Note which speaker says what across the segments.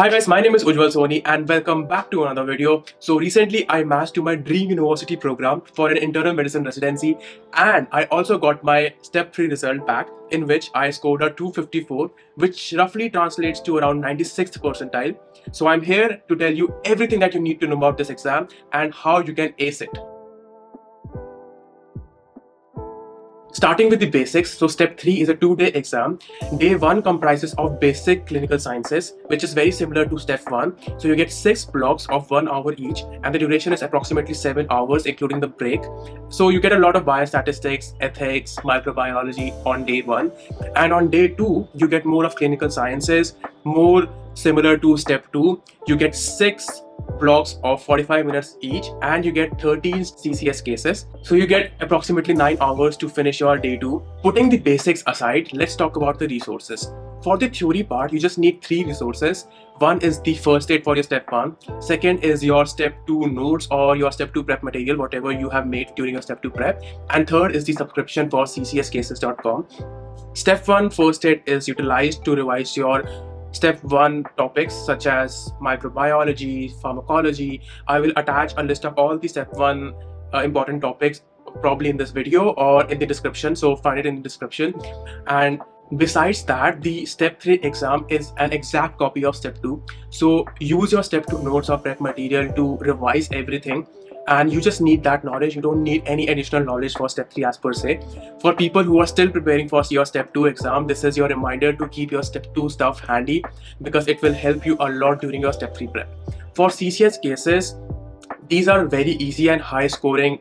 Speaker 1: Hi guys, my name is Ujjwal Soni and welcome back to another video. So recently I matched to my dream university program for an internal medicine residency and I also got my step 3 result back in which I scored a 254 which roughly translates to around 96th percentile. So I'm here to tell you everything that you need to know about this exam and how you can ace it. Starting with the basics, so step 3 is a two-day exam. Day 1 comprises of basic clinical sciences, which is very similar to step 1. So you get 6 blocks of 1 hour each and the duration is approximately 7 hours including the break. So you get a lot of biostatistics, ethics, microbiology on day 1. And on day 2, you get more of clinical sciences, more similar to step 2. You get 6 blocks of 45 minutes each and you get 13 CCS cases. So you get approximately 9 hours to finish your day 2. Putting the basics aside, let's talk about the resources. For the theory part, you just need three resources. One is the first aid for your step 1. Second is your step 2 notes or your step 2 prep material, whatever you have made during your step 2 prep. And third is the subscription for ccscases.com. Step 1 first aid is utilized to revise your step one topics such as microbiology, pharmacology. I will attach a list of all the step one uh, important topics probably in this video or in the description. So find it in the description. And besides that, the step three exam is an exact copy of step two. So use your step two notes or prep material to revise everything and you just need that knowledge. You don't need any additional knowledge for step 3 as per se. For people who are still preparing for your step 2 exam this is your reminder to keep your step 2 stuff handy because it will help you a lot during your step 3 prep. For ccs cases these are very easy and high scoring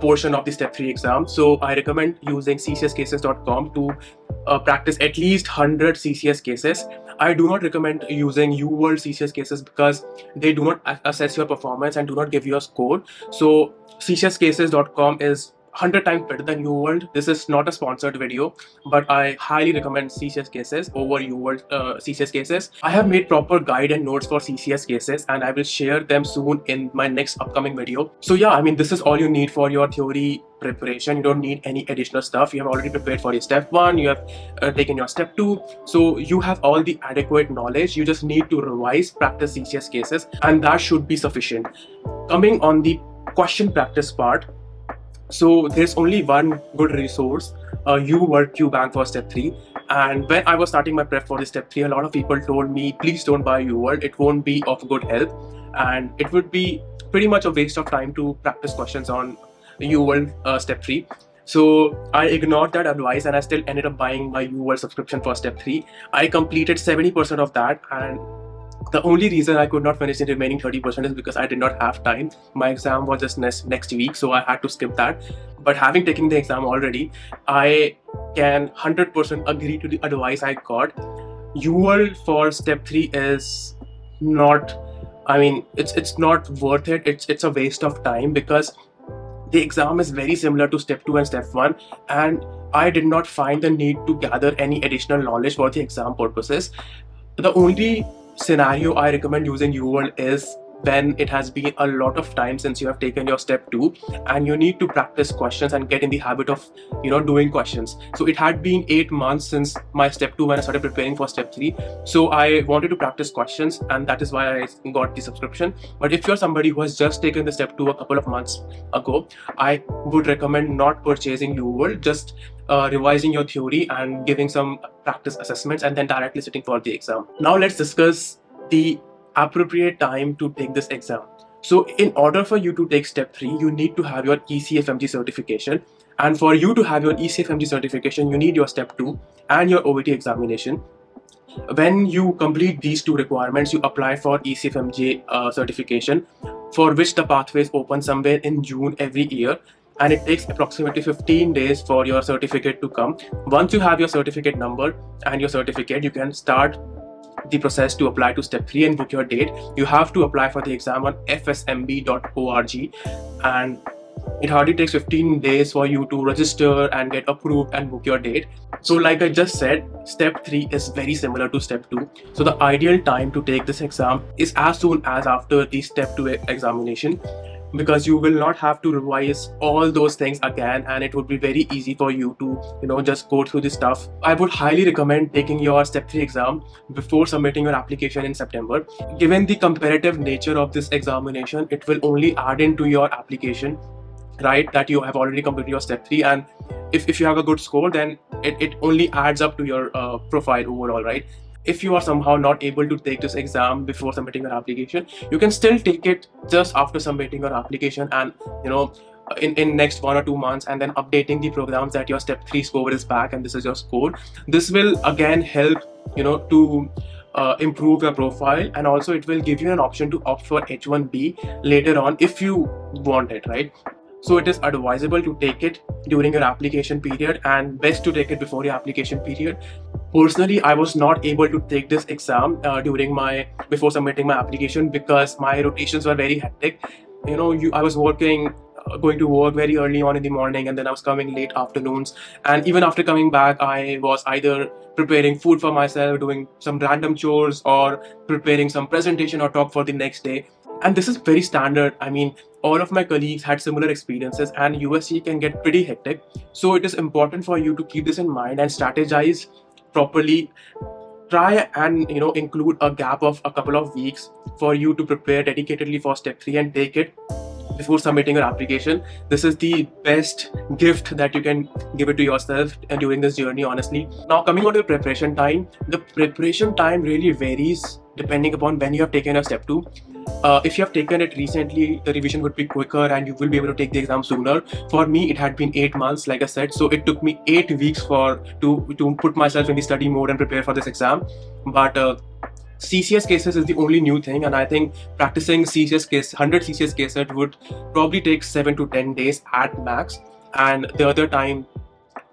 Speaker 1: portion of the step 3 exam. So i recommend using ccscases.com to uh, practice at least 100 ccs cases I do not recommend using UWorld CCS cases because they do not assess your performance and do not give you a score. So ccscases.com is 100 times better than UWorld. This is not a sponsored video, but I highly recommend CCS cases over UWorld uh, CCS cases. I have made proper guide and notes for CCS cases and I will share them soon in my next upcoming video. So yeah, I mean, this is all you need for your theory preparation. You don't need any additional stuff. You have already prepared for your step one, you have uh, taken your step two. So you have all the adequate knowledge. You just need to revise, practice CCS cases, and that should be sufficient. Coming on the question practice part, so there's only one good resource, uh, UWorld QBank for step 3. And when I was starting my prep for the step 3, a lot of people told me, please don't buy UWorld, it won't be of good help. And it would be pretty much a waste of time to practice questions on UWorld uh, step 3. So I ignored that advice and I still ended up buying my UWorld subscription for step 3. I completed 70% of that and the only reason I could not finish the remaining 30% is because I did not have time. My exam was just next, next week, so I had to skip that. But having taken the exam already, I can 100% agree to the advice I got. UWorld for step 3 is not I mean it's it's not worth it. It's it's a waste of time because the exam is very similar to step 2 and step 1 and I did not find the need to gather any additional knowledge for the exam purposes. The only scenario I recommend using UWorld is when it has been a lot of time since you have taken your step two and you need to practice questions and get in the habit of you know doing questions. So it had been eight months since my step two when i started preparing for step three. So i wanted to practice questions and that is why i got the subscription. But if you're somebody who has just taken the step two a couple of months ago i would recommend not purchasing UWorld just uh, revising your theory and giving some practice assessments and then directly sitting for the exam. Now let's discuss the appropriate time to take this exam. So in order for you to take step 3, you need to have your ECFMG certification. And for you to have your ECFMG certification, you need your step 2 and your OET examination. When you complete these two requirements, you apply for ECFMG uh, certification for which the pathway is open somewhere in June every year and it takes approximately 15 days for your certificate to come. Once you have your certificate number and your certificate, you can start the process to apply to step 3 and book your date. You have to apply for the exam on fsmb.org and it hardly takes 15 days for you to register and get approved and book your date. So like I just said, step 3 is very similar to step 2. So the ideal time to take this exam is as soon as after the step 2 examination because you will not have to revise all those things again and it would be very easy for you to you know just go through this stuff. I would highly recommend taking your step 3 exam before submitting your application in september. Given the comparative nature of this examination it will only add into your application right that you have already completed your step 3 and if, if you have a good score then it, it only adds up to your uh, profile overall right if you are somehow not able to take this exam before submitting your application you can still take it just after submitting your application and you know in, in next one or two months and then updating the programs that your step 3 score is back and this is your score. This will again help you know to uh, improve your profile and also it will give you an option to opt for h1b later on if you want it right? So it is advisable to take it during your application period and best to take it before your application period personally i was not able to take this exam uh, during my before submitting my application because my rotations were very hectic. You know you i was working uh, going to work very early on in the morning and then i was coming late afternoons. And even after coming back i was either preparing food for myself doing some random chores or preparing some presentation or talk for the next day. And this is very standard. I mean all of my colleagues had similar experiences and usc can get pretty hectic. So it is important for you to keep this in mind and strategize properly try and you know include a gap of a couple of weeks for you to prepare dedicatedly for step 3 and take it before submitting your application. This is the best gift that you can give it to yourself during this journey honestly. Now coming on to the preparation time the preparation time really varies depending upon when you have taken a step 2 uh, if you have taken it recently, the revision would be quicker and you will be able to take the exam sooner. For me, it had been eight months, like I said, so it took me eight weeks for to to put myself in the study mode and prepare for this exam. But uh, CCS cases is the only new thing, and I think practicing CCS case 100 CCS cases would probably take seven to ten days at max, and the other time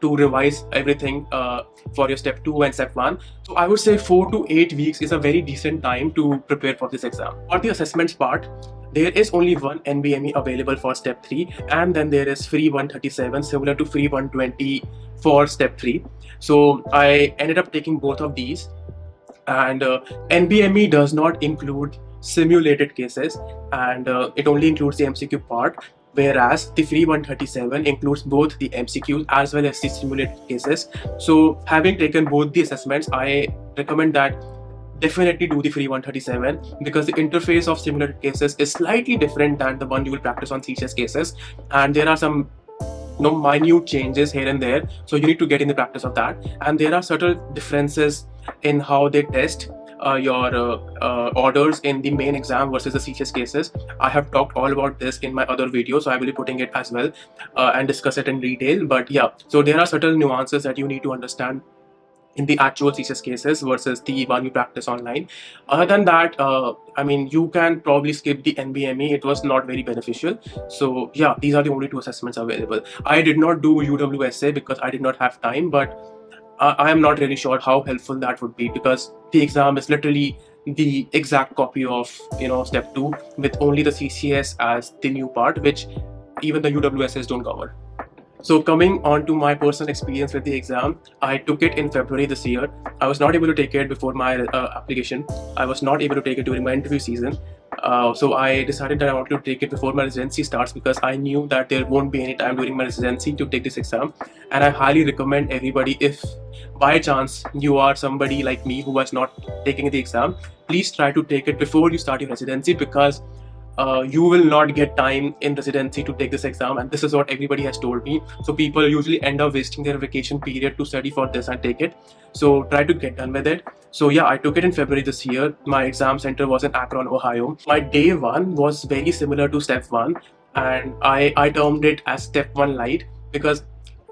Speaker 1: to revise everything uh, for your step 2 and step 1 so i would say 4 to 8 weeks is a very decent time to prepare for this exam. For the assessments part there is only one NBME available for step 3 and then there is free 137 similar to free 120 for step 3 so I ended up taking both of these. And uh, NBME does not include simulated cases and uh, it only includes the MCQ part whereas the free 137 includes both the MCQs as well as the simulated cases. So having taken both the assessments, I recommend that definitely do the free 137 because the interface of simulated cases is slightly different than the one you will practice on CCS cases. And there are some you know minute changes here and there. So you need to get in the practice of that. And there are subtle differences in how they test your uh, uh, orders in the main exam versus the CCS cases. I have talked all about this in my other video, so I will be putting it as well and discuss it in detail. But yeah, so there are certain nuances that you need to understand in the actual CCS cases versus the one you practice online. Other than that, uh, I mean, you can probably skip the NBME. It was not very beneficial. So yeah, these are the only two assessments available. I did not do UWSA because I did not have time, but I am not really sure how helpful that would be because the exam is literally the exact copy of you know step 2 with only the CCS as the new part which even the UWSs don't cover. So coming on to my personal experience with the exam, I took it in February this year. I was not able to take it before my uh, application. I was not able to take it during my interview season. Uh, so I decided that I wanted to take it before my residency starts because I knew that there won't be any time during my residency to take this exam. And I highly recommend everybody if by chance you are somebody like me who was not taking the exam, please try to take it before you start your residency because uh, you will not get time in residency to take this exam and this is what everybody has told me. So people usually end up wasting their vacation period to study for this and take it. So try to get done with it. So yeah i took it in february this year. My exam center was in akron ohio. My day one was very similar to step one and i i termed it as step one light because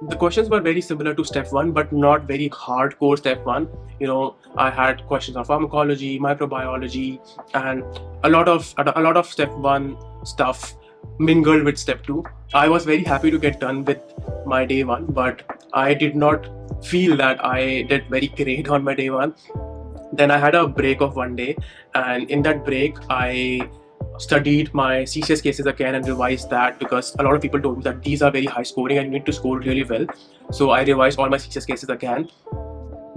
Speaker 1: the questions were very similar to step one but not very hardcore step one. You know i had questions on pharmacology microbiology and a lot of a lot of step one stuff mingled with step two. I was very happy to get done with my day one but i did not feel that i did very great on my day one. Then i had a break of one day and in that break i studied my CCS cases again and revised that because a lot of people told me that these are very high scoring and you need to score really well. So I revised all my CCS cases again.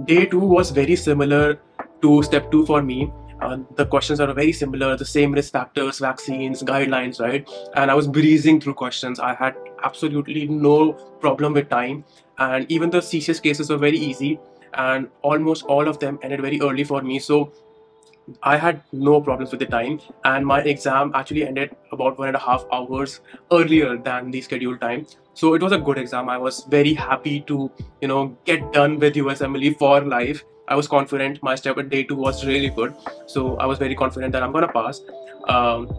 Speaker 1: Day two was very similar to step two for me. Uh, the questions are very similar the same risk factors vaccines guidelines right? And i was breezing through questions. I had absolutely no problem with time. And even the ccs cases were very easy and almost all of them ended very early for me. So I had no problems with the time, and my exam actually ended about one and a half hours earlier than the scheduled time. So it was a good exam. I was very happy to, you know, get done with USMLE for life. I was confident. My step at day two was really good, so I was very confident that I'm gonna pass. Um,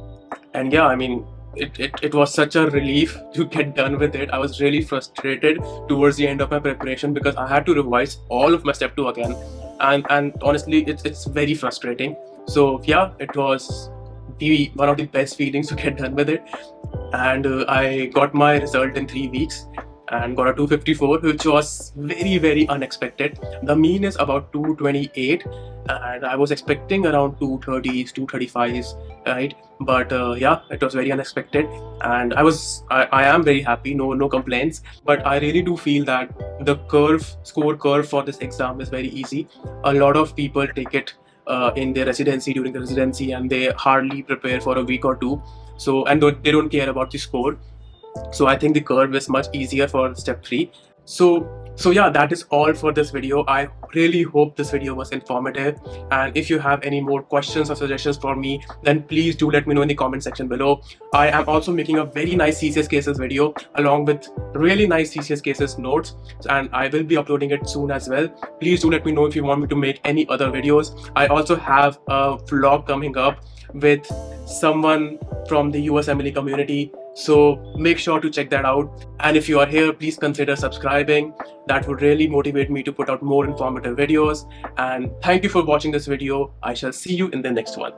Speaker 1: and yeah, I mean, it, it, it was such a relief to get done with it. I was really frustrated towards the end of my preparation because I had to revise all of my step two again and and honestly it's it's very frustrating. So yeah it was the one of the best feelings to get done with it. And uh, i got my result in three weeks and got a 254 which was very very unexpected. The mean is about 228 and i was expecting around 230s 235s right? But uh, yeah it was very unexpected and i was I, I am very happy no no complaints. But i really do feel that the curve score curve for this exam is very easy. A lot of people take it uh, in their residency during the residency and they hardly prepare for a week or two. So and they don't care about the score so i think the curve is much easier for step 3 so so yeah that is all for this video. I really hope this video was informative. And if you have any more questions or suggestions for me then please do let me know in the comment section below. I am also making a very nice ccs cases video along with really nice ccs cases notes. And i will be uploading it soon as well. Please do let me know if you want me to make any other videos. I also have a vlog coming up with someone from the USMLE community so make sure to check that out. And if you are here, please consider subscribing. That would really motivate me to put out more informative videos. And thank you for watching this video. I shall see you in the next one.